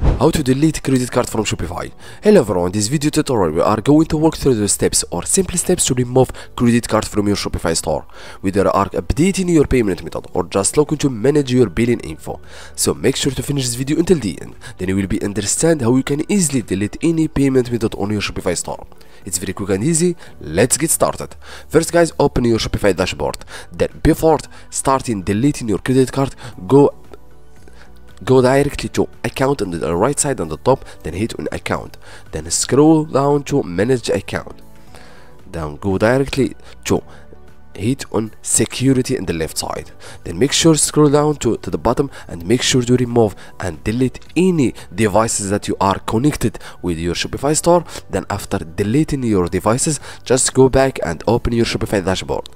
How to delete credit card from Shopify. Hello everyone, in this video tutorial we are going to walk through the steps or simple steps to remove credit card from your Shopify store. Whether you are updating your payment method or just looking to manage your billing info. So make sure to finish this video until the end. Then you will be understand how you can easily delete any payment method on your Shopify store. It's very quick and easy. Let's get started. First guys, open your Shopify dashboard. Then before starting deleting your credit card, go go directly to account on the right side on the top then hit on account. Then scroll down to manage account. Then go directly to hit on security in the left side. Then make sure scroll down to, to the bottom and make sure to remove and delete any devices that you are connected with your shopify store. Then after deleting your devices just go back and open your shopify dashboard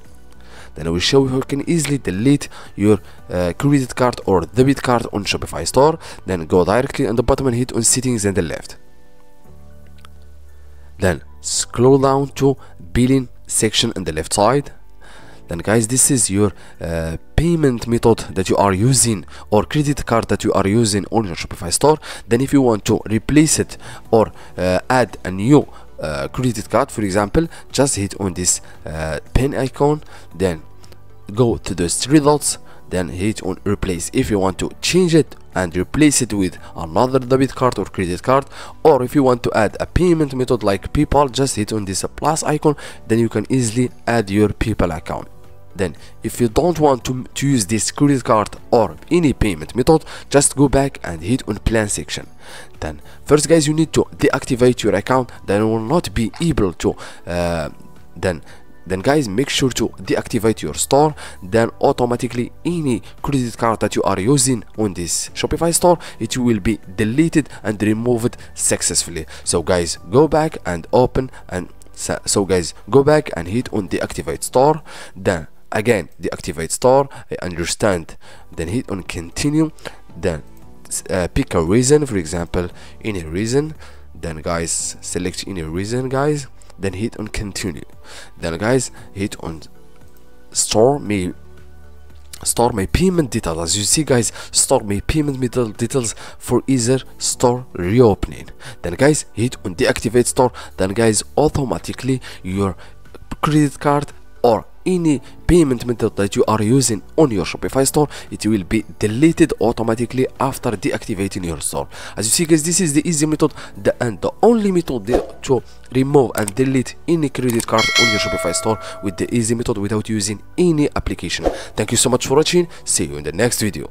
then I will show you how you can easily delete your uh, credit card or debit card on Shopify store then go directly on the bottom and hit on settings in the left. Then scroll down to billing section in the left side. Then guys this is your uh, payment method that you are using or credit card that you are using on your shopify store. Then if you want to replace it or uh, add a new uh, credit card for example just hit on this uh, pen icon. Then go to the three dots then hit on replace. If you want to change it and replace it with another debit card or credit card or if you want to add a payment method like paypal just hit on this plus icon then you can easily add your paypal account. Then if you don't want to, to use this credit card or any payment method just go back and hit on plan section. Then first guys you need to deactivate your account. Then you will not be able to uh, then then guys make sure to deactivate your store. Then automatically any credit card that you are using on this shopify store it will be deleted and removed successfully. So guys go back and open and so guys go back and hit on deactivate store. Then again deactivate store i understand. Then hit on continue. Then uh, pick a reason for example any reason. Then guys select any reason guys then hit on continue. Then guys hit on store me store my payment details. As you see guys store my payment details for either store reopening. Then guys hit on deactivate store. Then guys automatically your credit card any payment method that you are using on your Shopify store it will be deleted automatically after deactivating your store. As you see guys this is the easy method the, and the only method to remove and delete any credit card on your Shopify store with the easy method without using any application. Thank you so much for watching. See you in the next video